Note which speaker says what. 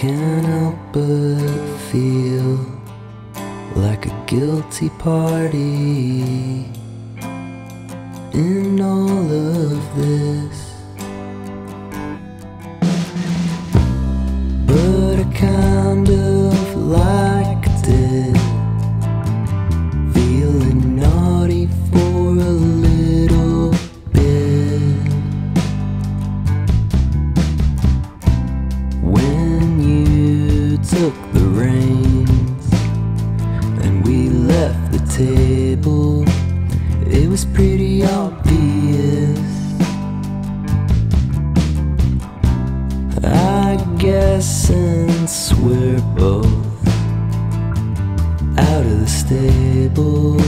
Speaker 1: can't help but feel like a guilty party in all of this. But I kind took the reins and we left the table, it was pretty obvious. I guess since we're both out of the stable,